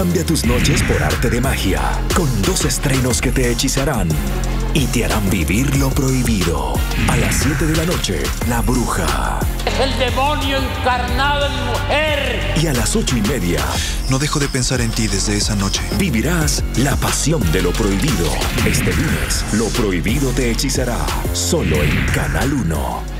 Cambia tus noches por arte de magia, con dos estrenos que te hechizarán y te harán vivir lo prohibido. A las 7 de la noche, La Bruja. Es el demonio encarnado en mujer. Y a las ocho y media, No dejo de pensar en ti desde esa noche. vivirás la pasión de lo prohibido. Este lunes, lo prohibido te hechizará, solo en Canal 1.